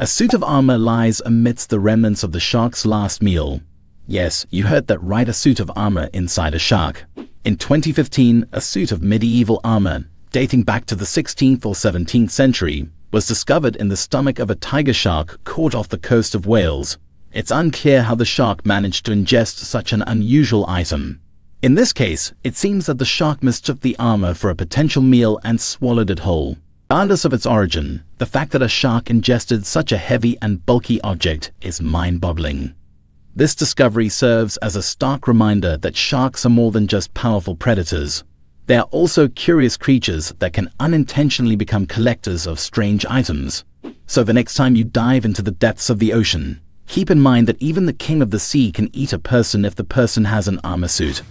A suit of armor lies amidst the remnants of the shark's last meal. Yes, you heard that right, a suit of armor inside a shark. In 2015, a suit of medieval armor, dating back to the 16th or 17th century, was discovered in the stomach of a tiger shark caught off the coast of Wales. It's unclear how the shark managed to ingest such an unusual item. In this case, it seems that the shark mistook the armor for a potential meal and swallowed it whole. Regardless of its origin, the fact that a shark ingested such a heavy and bulky object is mind-boggling. This discovery serves as a stark reminder that sharks are more than just powerful predators. They are also curious creatures that can unintentionally become collectors of strange items. So the next time you dive into the depths of the ocean, keep in mind that even the king of the sea can eat a person if the person has an armor suit.